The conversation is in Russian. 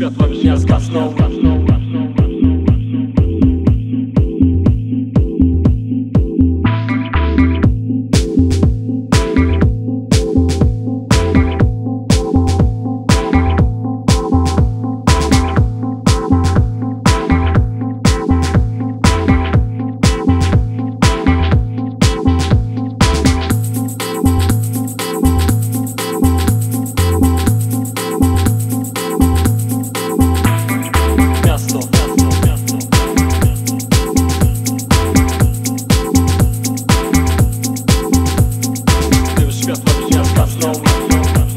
Światła mnie zgasną no